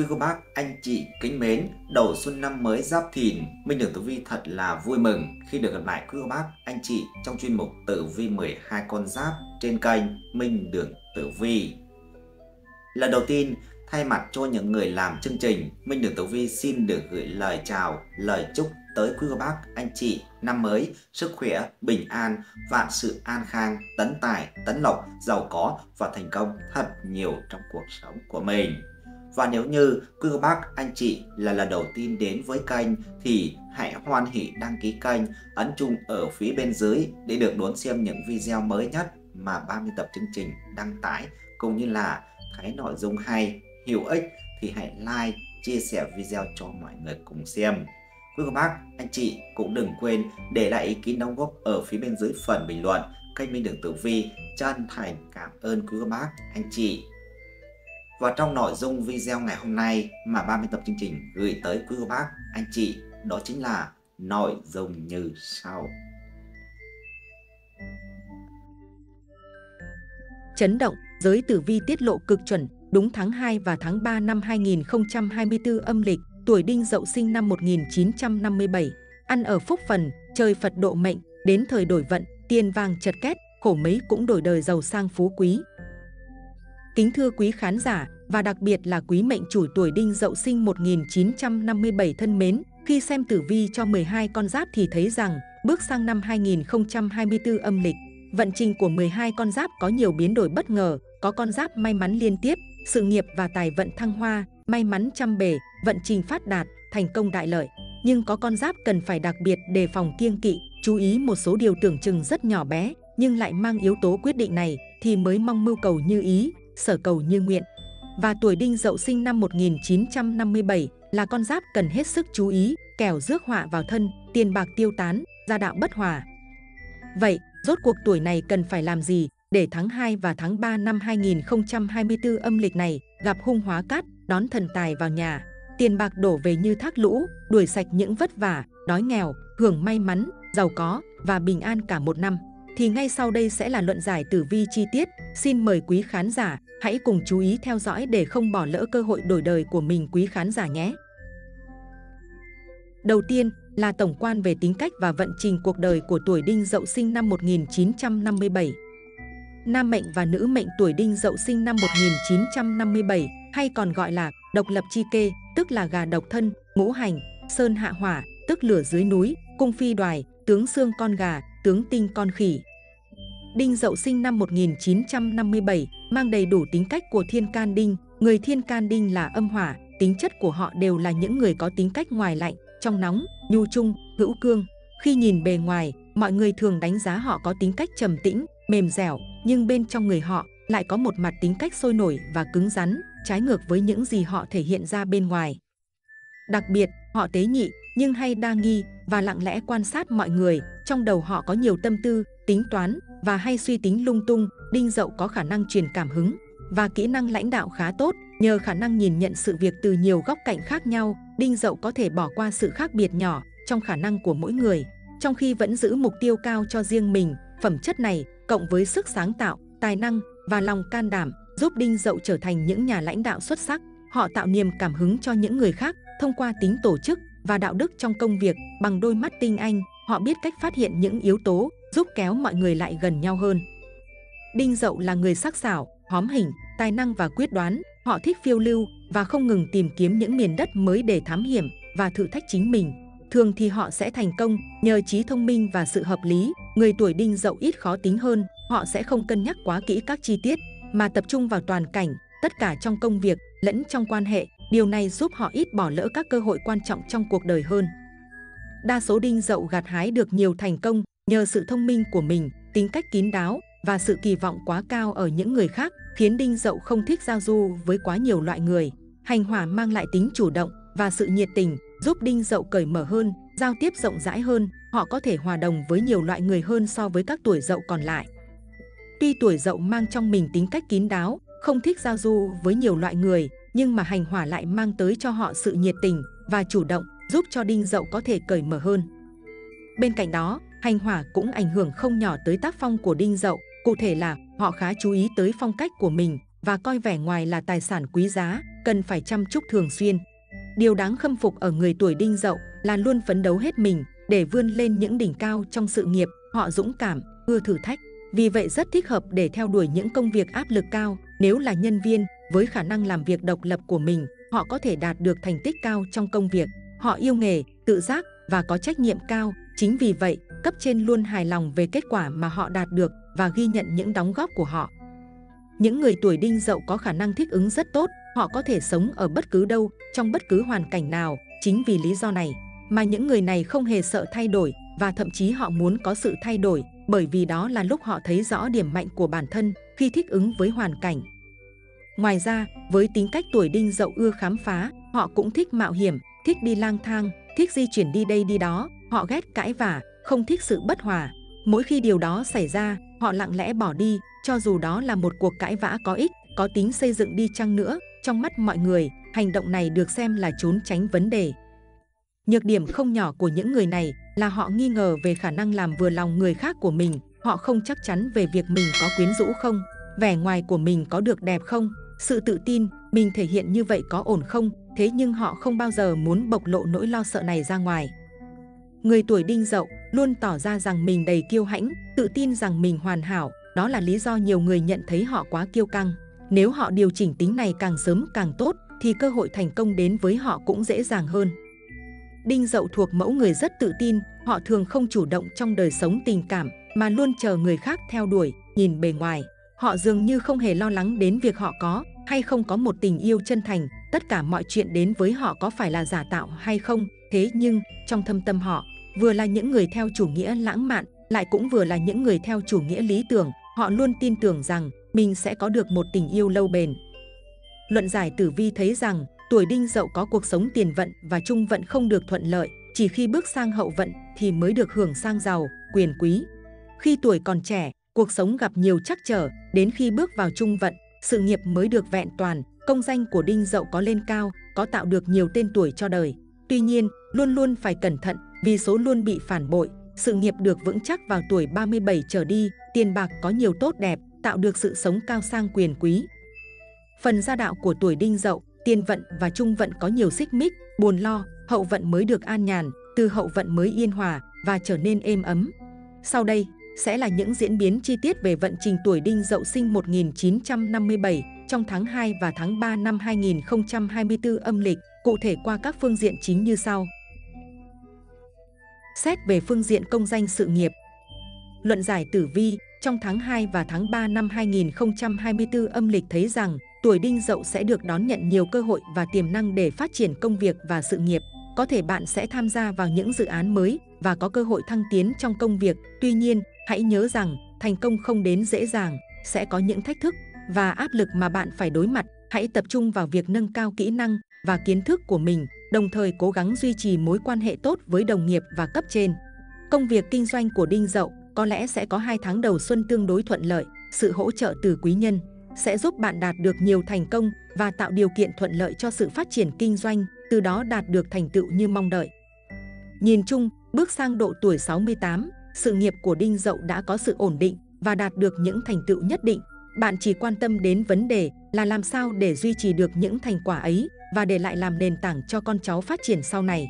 Quý cô bác, anh chị kính mến, đầu xuân năm mới Giáp Thìn, Minh Đường Tử Vi thật là vui mừng khi được gặp lại quý cô bác, anh chị trong chuyên mục Tử Vi 12 con giáp trên kênh Minh Đường Tử Vi. Lần đầu tiên, thay mặt cho những người làm chương trình, Minh Đường Tử Vi xin được gửi lời chào, lời chúc tới quý cô bác, anh chị năm mới, sức khỏe, bình an, vạn sự an khang, tấn tài, tấn lộc, giàu có và thành công thật nhiều trong cuộc sống của mình. Và nếu như quý cô bác, anh chị là lần đầu tiên đến với kênh thì hãy hoan hỷ đăng ký kênh, ấn chung ở phía bên dưới để được đón xem những video mới nhất mà 30 tập chương trình đăng tải cũng như là thấy nội dung hay, hữu ích thì hãy like, chia sẻ video cho mọi người cùng xem. Quý cô bác, anh chị cũng đừng quên để lại ý kiến đóng góp ở phía bên dưới phần bình luận. Kênh Minh Đường Tử Vi chân thành cảm ơn quý cô bác, anh chị và trong nội dung video ngày hôm nay mà 30 tập chương trình gửi tới quý cô bác, anh chị đó chính là nội dung như sau. Chấn động, giới tử vi tiết lộ cực chuẩn, đúng tháng 2 và tháng 3 năm 2024 âm lịch, tuổi đinh dậu sinh năm 1957, ăn ở phúc phần, trời Phật độ mệnh, đến thời đổi vận, tiền vàng chật két, khổ mấy cũng đổi đời giàu sang phú quý, Kính thưa quý khán giả và đặc biệt là quý mệnh chủ tuổi đinh dậu sinh 1957 thân mến, khi xem tử vi cho 12 con giáp thì thấy rằng bước sang năm 2024 âm lịch, vận trình của 12 con giáp có nhiều biến đổi bất ngờ, có con giáp may mắn liên tiếp, sự nghiệp và tài vận thăng hoa, may mắn trăm bề, vận trình phát đạt, thành công đại lợi. Nhưng có con giáp cần phải đặc biệt đề phòng kiêng kỵ, chú ý một số điều tưởng chừng rất nhỏ bé, nhưng lại mang yếu tố quyết định này thì mới mong mưu cầu như ý, sở cầu như nguyện. Và tuổi đinh dậu sinh năm 1957 là con giáp cần hết sức chú ý, kẻo rước họa vào thân, tiền bạc tiêu tán, gia đạo bất hòa. Vậy, rốt cuộc tuổi này cần phải làm gì để tháng 2 và tháng 3 năm 2024 âm lịch này gặp hung hóa cát, đón thần tài vào nhà, tiền bạc đổ về như thác lũ, đuổi sạch những vất vả, đói nghèo, hưởng may mắn, giàu có và bình an cả một năm thì ngay sau đây sẽ là luận giải tử vi chi tiết. Xin mời quý khán giả hãy cùng chú ý theo dõi để không bỏ lỡ cơ hội đổi đời của mình quý khán giả nhé. Đầu tiên là tổng quan về tính cách và vận trình cuộc đời của tuổi Đinh Dậu sinh năm 1957. Nam mệnh và nữ mệnh tuổi Đinh Dậu sinh năm 1957 hay còn gọi là độc lập chi kê, tức là gà độc thân, ngũ hành, sơn hạ hỏa, tức lửa dưới núi, cung phi đoài, tướng xương con gà, tướng tinh con khỉ. Đinh Dậu sinh năm 1957, mang đầy đủ tính cách của Thiên Can Đinh. Người Thiên Can Đinh là âm hỏa, tính chất của họ đều là những người có tính cách ngoài lạnh, trong nóng, nhu trung, hữu cương. Khi nhìn bề ngoài, mọi người thường đánh giá họ có tính cách trầm tĩnh, mềm dẻo, nhưng bên trong người họ lại có một mặt tính cách sôi nổi và cứng rắn, trái ngược với những gì họ thể hiện ra bên ngoài. Đặc biệt, họ tế nhị nhưng hay đa nghi và lặng lẽ quan sát mọi người, trong đầu họ có nhiều tâm tư, tính toán và hay suy tính lung tung, Đinh Dậu có khả năng truyền cảm hứng và kỹ năng lãnh đạo khá tốt. Nhờ khả năng nhìn nhận sự việc từ nhiều góc cạnh khác nhau, Đinh Dậu có thể bỏ qua sự khác biệt nhỏ trong khả năng của mỗi người, trong khi vẫn giữ mục tiêu cao cho riêng mình. Phẩm chất này, cộng với sức sáng tạo, tài năng và lòng can đảm, giúp Đinh Dậu trở thành những nhà lãnh đạo xuất sắc. Họ tạo niềm cảm hứng cho những người khác thông qua tính tổ chức và đạo đức trong công việc bằng đôi mắt tinh anh Họ biết cách phát hiện những yếu tố giúp kéo mọi người lại gần nhau hơn. Đinh Dậu là người sắc sảo, hóm hình, tài năng và quyết đoán. Họ thích phiêu lưu và không ngừng tìm kiếm những miền đất mới để thám hiểm và thử thách chính mình. Thường thì họ sẽ thành công nhờ trí thông minh và sự hợp lý. Người tuổi đinh dậu ít khó tính hơn, họ sẽ không cân nhắc quá kỹ các chi tiết, mà tập trung vào toàn cảnh, tất cả trong công việc lẫn trong quan hệ. Điều này giúp họ ít bỏ lỡ các cơ hội quan trọng trong cuộc đời hơn. Đa số đinh dậu gặt hái được nhiều thành công nhờ sự thông minh của mình, tính cách kín đáo và sự kỳ vọng quá cao ở những người khác khiến đinh dậu không thích giao du với quá nhiều loại người. Hành hỏa mang lại tính chủ động và sự nhiệt tình, giúp đinh dậu cởi mở hơn, giao tiếp rộng rãi hơn, họ có thể hòa đồng với nhiều loại người hơn so với các tuổi dậu còn lại. Tuy tuổi dậu mang trong mình tính cách kín đáo, không thích giao du với nhiều loại người, nhưng mà hành hỏa lại mang tới cho họ sự nhiệt tình và chủ động, giúp cho đinh dậu có thể cởi mở hơn. Bên cạnh đó, hành hỏa cũng ảnh hưởng không nhỏ tới tác phong của đinh dậu, cụ thể là họ khá chú ý tới phong cách của mình và coi vẻ ngoài là tài sản quý giá, cần phải chăm chút thường xuyên. Điều đáng khâm phục ở người tuổi đinh dậu là luôn phấn đấu hết mình để vươn lên những đỉnh cao trong sự nghiệp, họ dũng cảm, ưa thử thách. Vì vậy rất thích hợp để theo đuổi những công việc áp lực cao. Nếu là nhân viên, với khả năng làm việc độc lập của mình, họ có thể đạt được thành tích cao trong công việc. Họ yêu nghề, tự giác và có trách nhiệm cao. Chính vì vậy, cấp trên luôn hài lòng về kết quả mà họ đạt được và ghi nhận những đóng góp của họ. Những người tuổi đinh dậu có khả năng thích ứng rất tốt, họ có thể sống ở bất cứ đâu, trong bất cứ hoàn cảnh nào. Chính vì lý do này mà những người này không hề sợ thay đổi và thậm chí họ muốn có sự thay đổi bởi vì đó là lúc họ thấy rõ điểm mạnh của bản thân khi thích ứng với hoàn cảnh. Ngoài ra, với tính cách tuổi đinh dậu ưa khám phá, họ cũng thích mạo hiểm, thích đi lang thang, thích di chuyển đi đây đi đó, họ ghét cãi vả, không thích sự bất hòa. Mỗi khi điều đó xảy ra, họ lặng lẽ bỏ đi, cho dù đó là một cuộc cãi vã có ích, có tính xây dựng đi chăng nữa, trong mắt mọi người, hành động này được xem là trốn tránh vấn đề. Nhược điểm không nhỏ của những người này là họ nghi ngờ về khả năng làm vừa lòng người khác của mình, họ không chắc chắn về việc mình có quyến rũ không, vẻ ngoài của mình có được đẹp không, sự tự tin mình thể hiện như vậy có ổn không, thế nhưng họ không bao giờ muốn bộc lộ nỗi lo sợ này ra ngoài. Người tuổi đinh dậu luôn tỏ ra rằng mình đầy kiêu hãnh, tự tin rằng mình hoàn hảo, đó là lý do nhiều người nhận thấy họ quá kiêu căng. Nếu họ điều chỉnh tính này càng sớm càng tốt, thì cơ hội thành công đến với họ cũng dễ dàng hơn. Đinh Dậu thuộc mẫu người rất tự tin, họ thường không chủ động trong đời sống tình cảm mà luôn chờ người khác theo đuổi, nhìn bề ngoài. Họ dường như không hề lo lắng đến việc họ có hay không có một tình yêu chân thành, tất cả mọi chuyện đến với họ có phải là giả tạo hay không. Thế nhưng, trong thâm tâm họ, vừa là những người theo chủ nghĩa lãng mạn, lại cũng vừa là những người theo chủ nghĩa lý tưởng. Họ luôn tin tưởng rằng mình sẽ có được một tình yêu lâu bền. Luận giải tử vi thấy rằng Tuổi đinh dậu có cuộc sống tiền vận và trung vận không được thuận lợi, chỉ khi bước sang hậu vận thì mới được hưởng sang giàu, quyền quý. Khi tuổi còn trẻ, cuộc sống gặp nhiều trắc trở, đến khi bước vào trung vận, sự nghiệp mới được vẹn toàn, công danh của đinh dậu có lên cao, có tạo được nhiều tên tuổi cho đời. Tuy nhiên, luôn luôn phải cẩn thận vì số luôn bị phản bội, sự nghiệp được vững chắc vào tuổi 37 trở đi, tiền bạc có nhiều tốt đẹp, tạo được sự sống cao sang quyền quý. Phần gia đạo của tuổi đinh dậu Tiền vận và trung vận có nhiều xích mích, buồn lo, hậu vận mới được an nhàn, từ hậu vận mới yên hòa và trở nên êm ấm. Sau đây sẽ là những diễn biến chi tiết về vận trình tuổi đinh dậu sinh 1957 trong tháng 2 và tháng 3 năm 2024 âm lịch, cụ thể qua các phương diện chính như sau. Xét về phương diện công danh sự nghiệp Luận giải tử vi trong tháng 2 và tháng 3 năm 2024 âm lịch thấy rằng tuổi đinh dậu sẽ được đón nhận nhiều cơ hội và tiềm năng để phát triển công việc và sự nghiệp. Có thể bạn sẽ tham gia vào những dự án mới và có cơ hội thăng tiến trong công việc. Tuy nhiên, hãy nhớ rằng thành công không đến dễ dàng, sẽ có những thách thức và áp lực mà bạn phải đối mặt. Hãy tập trung vào việc nâng cao kỹ năng và kiến thức của mình, đồng thời cố gắng duy trì mối quan hệ tốt với đồng nghiệp và cấp trên. Công việc kinh doanh của Đinh Dậu có lẽ sẽ có hai tháng đầu xuân tương đối thuận lợi, sự hỗ trợ từ quý nhân sẽ giúp bạn đạt được nhiều thành công và tạo điều kiện thuận lợi cho sự phát triển kinh doanh, từ đó đạt được thành tựu như mong đợi. Nhìn chung, bước sang độ tuổi 68, sự nghiệp của Đinh Dậu đã có sự ổn định và đạt được những thành tựu nhất định. Bạn chỉ quan tâm đến vấn đề là làm sao để duy trì được những thành quả ấy và để lại làm nền tảng cho con cháu phát triển sau này.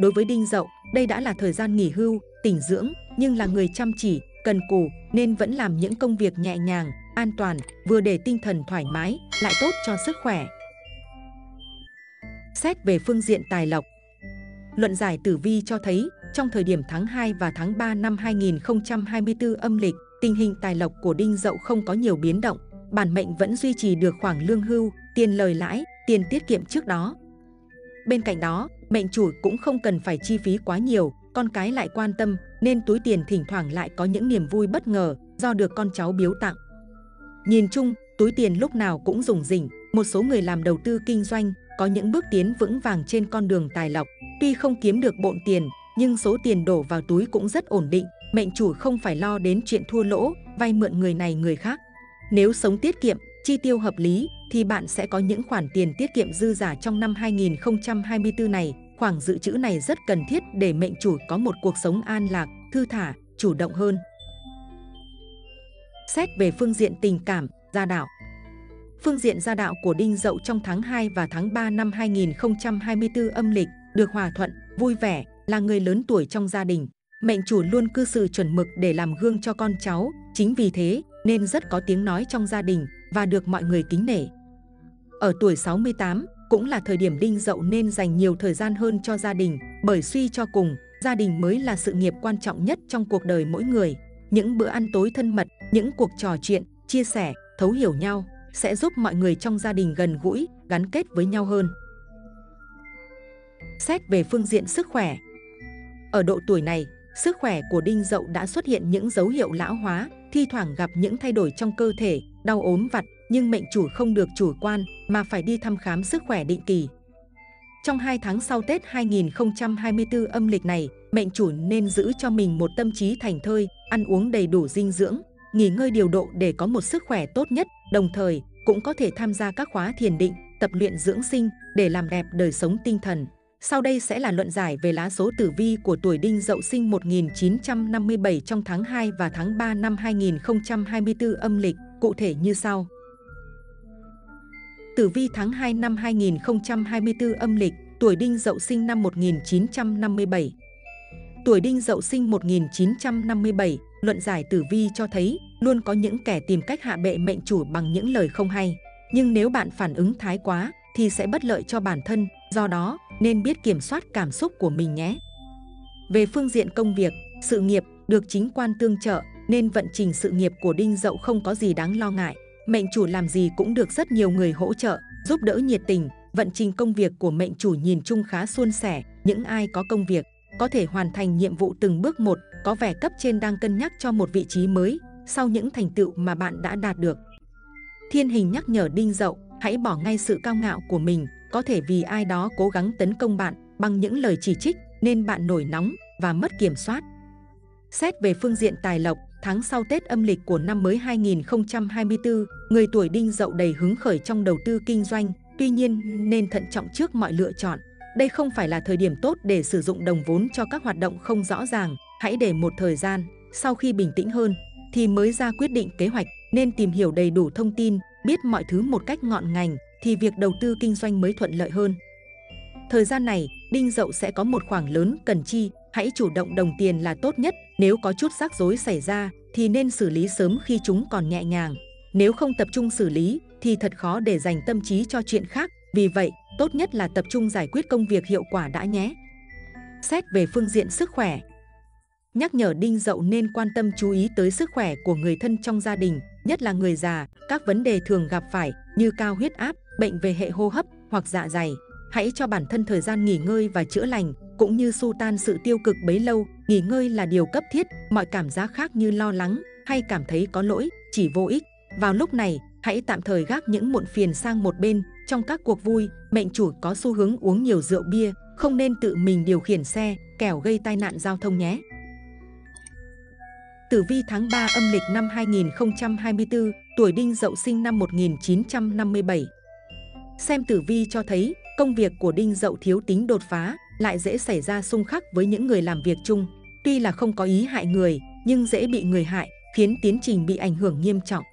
Đối với Đinh Dậu, đây đã là thời gian nghỉ hưu, tỉnh dưỡng, nhưng là người chăm chỉ, cần cù nên vẫn làm những công việc nhẹ nhàng, an toàn, vừa để tinh thần thoải mái, lại tốt cho sức khỏe. Xét về phương diện tài lộc Luận giải tử vi cho thấy, trong thời điểm tháng 2 và tháng 3 năm 2024 âm lịch, tình hình tài lộc của Đinh Dậu không có nhiều biến động, bản mệnh vẫn duy trì được khoảng lương hưu, tiền lời lãi, tiền tiết kiệm trước đó. Bên cạnh đó, mệnh chủ cũng không cần phải chi phí quá nhiều, con cái lại quan tâm nên túi tiền thỉnh thoảng lại có những niềm vui bất ngờ do được con cháu biếu tặng. Nhìn chung, túi tiền lúc nào cũng rủng rỉnh, một số người làm đầu tư kinh doanh có những bước tiến vững vàng trên con đường tài lộc. Tuy không kiếm được bộn tiền, nhưng số tiền đổ vào túi cũng rất ổn định, mệnh chủ không phải lo đến chuyện thua lỗ, vay mượn người này người khác. Nếu sống tiết kiệm, chi tiêu hợp lý thì bạn sẽ có những khoản tiền tiết kiệm dư giả trong năm 2024 này. Khoản dự trữ này rất cần thiết để mệnh chủ có một cuộc sống an lạc, thư thả, chủ động hơn. Xét về phương diện tình cảm, gia đạo phương diện gia đạo của Đinh Dậu trong tháng 2 và tháng 3 năm 2024 âm lịch được hòa thuận, vui vẻ, là người lớn tuổi trong gia đình. Mệnh chủ luôn cư xử chuẩn mực để làm gương cho con cháu, chính vì thế nên rất có tiếng nói trong gia đình và được mọi người kính nể. Ở tuổi 68, cũng là thời điểm đinh dậu nên dành nhiều thời gian hơn cho gia đình, bởi suy cho cùng, gia đình mới là sự nghiệp quan trọng nhất trong cuộc đời mỗi người. Những bữa ăn tối thân mật, những cuộc trò chuyện, chia sẻ, thấu hiểu nhau sẽ giúp mọi người trong gia đình gần gũi, gắn kết với nhau hơn. Xét về phương diện sức khỏe Ở độ tuổi này, sức khỏe của Đinh Dậu đã xuất hiện những dấu hiệu lão hóa, thi thoảng gặp những thay đổi trong cơ thể, đau ốm vặt, nhưng mệnh chủ không được chủ quan mà phải đi thăm khám sức khỏe định kỳ. Trong 2 tháng sau Tết 2024 âm lịch này, mệnh chủ nên giữ cho mình một tâm trí thành thơi, ăn uống đầy đủ dinh dưỡng, nghỉ ngơi điều độ để có một sức khỏe tốt nhất, đồng thời cũng có thể tham gia các khóa thiền định, tập luyện dưỡng sinh để làm đẹp đời sống tinh thần. Sau đây sẽ là luận giải về lá số tử vi của tuổi Đinh Dậu sinh 1957 trong tháng 2 và tháng 3 năm 2024 âm lịch, cụ thể như sau. Tử vi tháng 2 năm 2024 âm lịch, tuổi Đinh Dậu sinh năm 1957. Tuổi Đinh Dậu sinh 1957, luận giải tử vi cho thấy luôn có những kẻ tìm cách hạ bệ mệnh chủ bằng những lời không hay. Nhưng nếu bạn phản ứng thái quá thì sẽ bất lợi cho bản thân, do đó nên biết kiểm soát cảm xúc của mình nhé. Về phương diện công việc, sự nghiệp được chính quan tương trợ nên vận trình sự nghiệp của Đinh Dậu không có gì đáng lo ngại. Mệnh chủ làm gì cũng được rất nhiều người hỗ trợ, giúp đỡ nhiệt tình. Vận trình công việc của mệnh chủ nhìn chung khá suôn sẻ, những ai có công việc có thể hoàn thành nhiệm vụ từng bước một, có vẻ cấp trên đang cân nhắc cho một vị trí mới sau những thành tựu mà bạn đã đạt được. Thiên hình nhắc nhở Đinh Dậu, hãy bỏ ngay sự cao ngạo của mình, có thể vì ai đó cố gắng tấn công bạn bằng những lời chỉ trích nên bạn nổi nóng và mất kiểm soát. Xét về phương diện tài lộc, tháng sau Tết âm lịch của năm mới 2024, người tuổi đinh dậu đầy hứng khởi trong đầu tư kinh doanh, tuy nhiên nên thận trọng trước mọi lựa chọn. Đây không phải là thời điểm tốt để sử dụng đồng vốn cho các hoạt động không rõ ràng, hãy để một thời gian, sau khi bình tĩnh hơn, thì mới ra quyết định kế hoạch, nên tìm hiểu đầy đủ thông tin, biết mọi thứ một cách ngọn ngành, thì việc đầu tư kinh doanh mới thuận lợi hơn. Thời gian này, Đinh Dậu sẽ có một khoản lớn cần chi, hãy chủ động đồng tiền là tốt nhất. Nếu có chút rắc rối xảy ra thì nên xử lý sớm khi chúng còn nhẹ nhàng. Nếu không tập trung xử lý thì thật khó để dành tâm trí cho chuyện khác. Vì vậy, tốt nhất là tập trung giải quyết công việc hiệu quả đã nhé. Xét về phương diện sức khỏe, nhắc nhở Đinh Dậu nên quan tâm chú ý tới sức khỏe của người thân trong gia đình, nhất là người già, các vấn đề thường gặp phải như cao huyết áp, bệnh về hệ hô hấp hoặc dạ dày. Hãy cho bản thân thời gian nghỉ ngơi và chữa lành, cũng như xu tan sự tiêu cực bấy lâu, nghỉ ngơi là điều cấp thiết, mọi cảm giác khác như lo lắng hay cảm thấy có lỗi, chỉ vô ích. Vào lúc này, hãy tạm thời gác những muộn phiền sang một bên, trong các cuộc vui, mệnh chủ có xu hướng uống nhiều rượu bia, không nên tự mình điều khiển xe, kẻo gây tai nạn giao thông nhé. Tử vi tháng 3 âm lịch năm 2024, tuổi Đinh Dậu sinh năm 1957. Xem tử vi cho thấy, công việc của Đinh Dậu thiếu tính đột phá, lại dễ xảy ra xung khắc với những người làm việc chung. Tuy là không có ý hại người, nhưng dễ bị người hại, khiến tiến trình bị ảnh hưởng nghiêm trọng.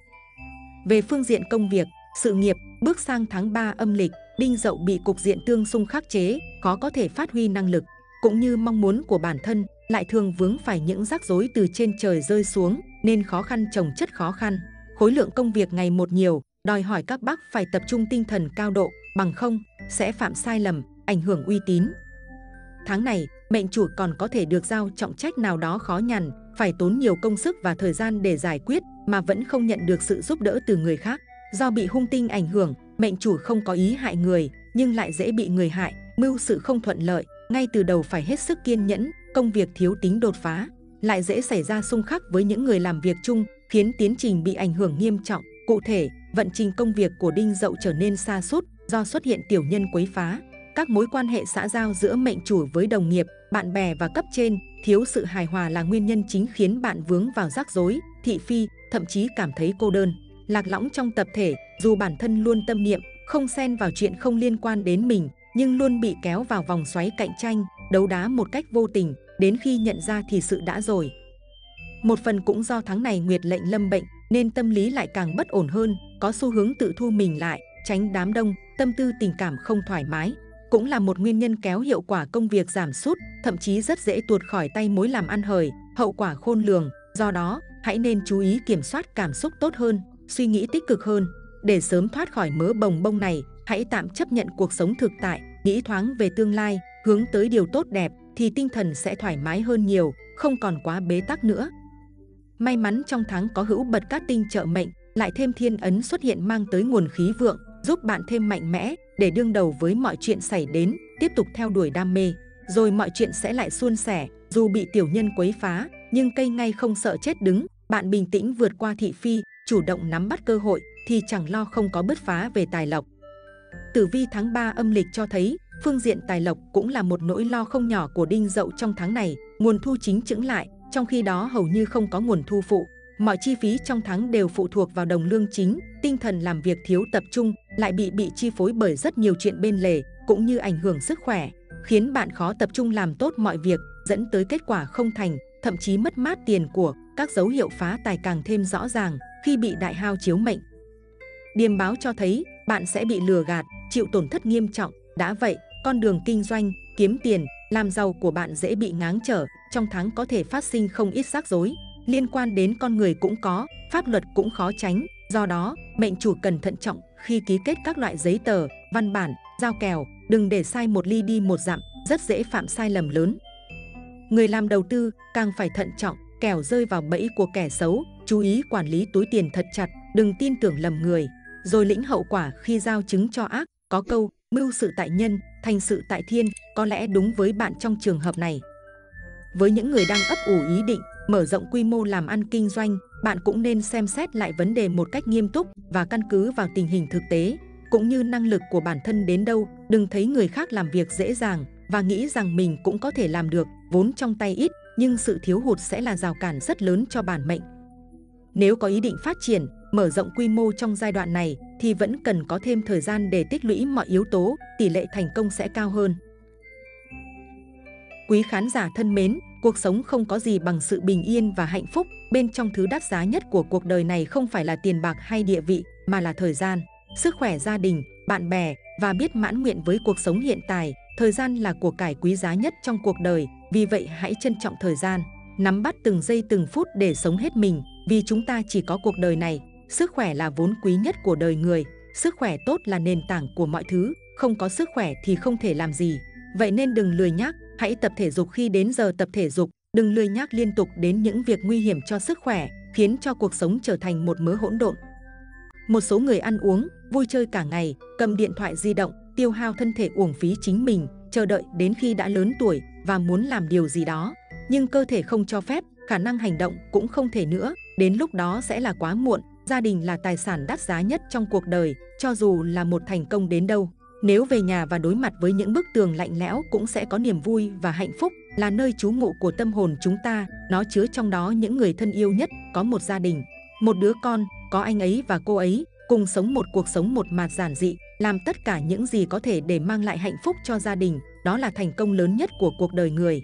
Về phương diện công việc, sự nghiệp, bước sang tháng 3 âm lịch, Đinh Dậu bị cục diện tương xung khắc chế, khó có thể phát huy năng lực, cũng như mong muốn của bản thân, lại thường vướng phải những rắc rối từ trên trời rơi xuống, nên khó khăn trồng chất khó khăn. Khối lượng công việc ngày một nhiều, đòi hỏi các bác phải tập trung tinh thần cao độ, bằng không, sẽ phạm sai lầm, ảnh hưởng uy tín. Tháng này, mệnh chủ còn có thể được giao trọng trách nào đó khó nhằn, phải tốn nhiều công sức và thời gian để giải quyết mà vẫn không nhận được sự giúp đỡ từ người khác. Do bị hung tinh ảnh hưởng, mệnh chủ không có ý hại người, nhưng lại dễ bị người hại, mưu sự không thuận lợi, ngay từ đầu phải hết sức kiên nhẫn, công việc thiếu tính đột phá, lại dễ xảy ra xung khắc với những người làm việc chung, khiến tiến trình bị ảnh hưởng nghiêm trọng. Cụ thể, vận trình công việc của Đinh Dậu trở nên xa sút do xuất hiện tiểu nhân quấy phá. Các mối quan hệ xã giao giữa mệnh chủ với đồng nghiệp, bạn bè và cấp trên, thiếu sự hài hòa là nguyên nhân chính khiến bạn vướng vào rắc rối, thị phi, thậm chí cảm thấy cô đơn. Lạc lõng trong tập thể, dù bản thân luôn tâm niệm, không xen vào chuyện không liên quan đến mình, nhưng luôn bị kéo vào vòng xoáy cạnh tranh, đấu đá một cách vô tình, đến khi nhận ra thì sự đã rồi. Một phần cũng do tháng này Nguyệt lệnh lâm bệnh, nên tâm lý lại càng bất ổn hơn, có xu hướng tự thu mình lại, tránh đám đông, tâm tư tình cảm không thoải mái. Cũng là một nguyên nhân kéo hiệu quả công việc giảm sút, thậm chí rất dễ tuột khỏi tay mối làm ăn hời, hậu quả khôn lường. Do đó, hãy nên chú ý kiểm soát cảm xúc tốt hơn, suy nghĩ tích cực hơn. Để sớm thoát khỏi mớ bồng bông này, hãy tạm chấp nhận cuộc sống thực tại, nghĩ thoáng về tương lai, hướng tới điều tốt đẹp thì tinh thần sẽ thoải mái hơn nhiều, không còn quá bế tắc nữa. May mắn trong tháng có hữu bật cát tinh trợ mệnh, lại thêm thiên ấn xuất hiện mang tới nguồn khí vượng, giúp bạn thêm mạnh mẽ để đương đầu với mọi chuyện xảy đến, tiếp tục theo đuổi đam mê. Rồi mọi chuyện sẽ lại suôn sẻ, dù bị tiểu nhân quấy phá, nhưng cây ngay không sợ chết đứng, bạn bình tĩnh vượt qua thị phi, chủ động nắm bắt cơ hội thì chẳng lo không có bứt phá về tài lộc. Tử vi tháng 3 âm lịch cho thấy, phương diện tài lộc cũng là một nỗi lo không nhỏ của đinh dậu trong tháng này, nguồn thu chính chững lại, trong khi đó hầu như không có nguồn thu phụ. Mọi chi phí trong tháng đều phụ thuộc vào đồng lương chính, tinh thần làm việc thiếu tập trung, lại bị bị chi phối bởi rất nhiều chuyện bên lề, cũng như ảnh hưởng sức khỏe, khiến bạn khó tập trung làm tốt mọi việc, dẫn tới kết quả không thành, thậm chí mất mát tiền của, các dấu hiệu phá tài càng thêm rõ ràng khi bị đại hao chiếu mệnh. Điềm báo cho thấy bạn sẽ bị lừa gạt, chịu tổn thất nghiêm trọng. Đã vậy, con đường kinh doanh, kiếm tiền, làm giàu của bạn dễ bị ngáng trở, trong tháng có thể phát sinh không ít rắc rối. Liên quan đến con người cũng có, pháp luật cũng khó tránh. Do đó, mệnh chủ cần thận trọng khi ký kết các loại giấy tờ, văn bản, giao kèo, đừng để sai một ly đi một dặm, rất dễ phạm sai lầm lớn. Người làm đầu tư càng phải thận trọng, kẻo rơi vào bẫy của kẻ xấu, chú ý quản lý túi tiền thật chặt, đừng tin tưởng lầm người, rồi lĩnh hậu quả khi giao chứng cho ác. Có câu, mưu sự tại nhân, thành sự tại thiên, có lẽ đúng với bạn trong trường hợp này. Với những người đang ấp ủ ý định mở rộng quy mô làm ăn kinh doanh, bạn cũng nên xem xét lại vấn đề một cách nghiêm túc và căn cứ vào tình hình thực tế, cũng như năng lực của bản thân đến đâu. Đừng thấy người khác làm việc dễ dàng và nghĩ rằng mình cũng có thể làm được, vốn trong tay ít, nhưng sự thiếu hụt sẽ là rào cản rất lớn cho bản mệnh. Nếu có ý định phát triển, mở rộng quy mô trong giai đoạn này thì vẫn cần có thêm thời gian để tích lũy mọi yếu tố, tỷ lệ thành công sẽ cao hơn. Quý khán giả thân mến, cuộc sống không có gì bằng sự bình yên và hạnh phúc. Bên trong thứ đắt giá nhất của cuộc đời này không phải là tiền bạc hay địa vị, mà là thời gian, sức khỏe gia đình, bạn bè và biết mãn nguyện với cuộc sống hiện tại. Thời gian là của cải quý giá nhất trong cuộc đời, vì vậy hãy trân trọng thời gian, nắm bắt từng giây từng phút để sống hết mình, vì chúng ta chỉ có cuộc đời này. Sức khỏe là vốn quý nhất của đời người, sức khỏe tốt là nền tảng của mọi thứ, không có sức khỏe thì không thể làm gì. Vậy nên đừng lười nhác, hãy tập thể dục khi đến giờ tập thể dục, đừng lười nhác liên tục đến những việc nguy hiểm cho sức khỏe, khiến cho cuộc sống trở thành một mớ hỗn độn. Một số người ăn uống, vui chơi cả ngày, cầm điện thoại di động, tiêu hao thân thể uổng phí chính mình, chờ đợi đến khi đã lớn tuổi và muốn làm điều gì đó. Nhưng cơ thể không cho phép, khả năng hành động cũng không thể nữa, đến lúc đó sẽ là quá muộn. Gia đình là tài sản đắt giá nhất trong cuộc đời, cho dù là một thành công đến đâu. Nếu về nhà và đối mặt với những bức tường lạnh lẽo cũng sẽ có niềm vui và hạnh phúc, là nơi trú ngụ của tâm hồn chúng ta, nó chứa trong đó những người thân yêu nhất, có một gia đình, một đứa con, có anh ấy và cô ấy, cùng sống một cuộc sống một mạt giản dị, làm tất cả những gì có thể để mang lại hạnh phúc cho gia đình, đó là thành công lớn nhất của cuộc đời người.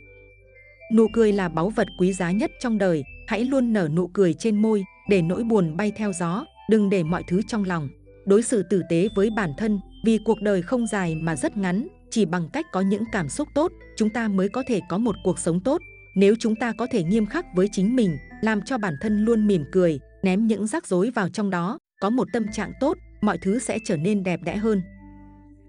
Nụ cười là báu vật quý giá nhất trong đời, hãy luôn nở nụ cười trên môi, để nỗi buồn bay theo gió, đừng để mọi thứ trong lòng. Đối xử tử tế với bản thân, vì cuộc đời không dài mà rất ngắn, chỉ bằng cách có những cảm xúc tốt, chúng ta mới có thể có một cuộc sống tốt. Nếu chúng ta có thể nghiêm khắc với chính mình, làm cho bản thân luôn mỉm cười, ném những rắc rối vào trong đó, có một tâm trạng tốt, mọi thứ sẽ trở nên đẹp đẽ hơn.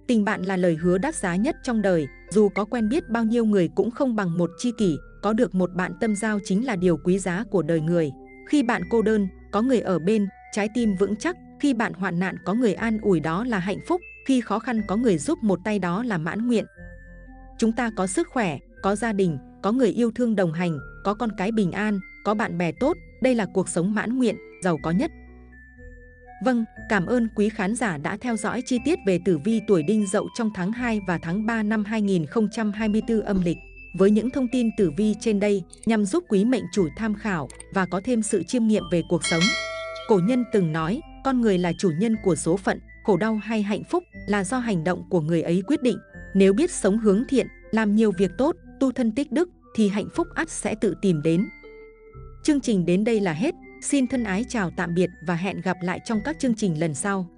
Tình bạn là lời hứa đắt giá nhất trong đời, dù có quen biết bao nhiêu người cũng không bằng một tri kỷ, có được một bạn tâm giao chính là điều quý giá của đời người. Khi bạn cô đơn, có người ở bên, trái tim vững chắc, khi bạn hoạn nạn có người an ủi đó là hạnh phúc, khi khó khăn có người giúp một tay đó là mãn nguyện. Chúng ta có sức khỏe, có gia đình, có người yêu thương đồng hành, có con cái bình an, có bạn bè tốt, đây là cuộc sống mãn nguyện, giàu có nhất. Vâng, cảm ơn quý khán giả đã theo dõi chi tiết về tử vi tuổi đinh dậu trong tháng 2 và tháng 3 năm 2024 âm lịch. Với những thông tin tử vi trên đây nhằm giúp quý mệnh chủ tham khảo và có thêm sự chiêm nghiệm về cuộc sống. Cổ nhân từng nói, con người là chủ nhân của số phận, khổ đau hay hạnh phúc là do hành động của người ấy quyết định. Nếu biết sống hướng thiện, làm nhiều việc tốt, tu thân tích đức thì hạnh phúc ắt sẽ tự tìm đến. Chương trình đến đây là hết. Xin thân ái chào tạm biệt và hẹn gặp lại trong các chương trình lần sau.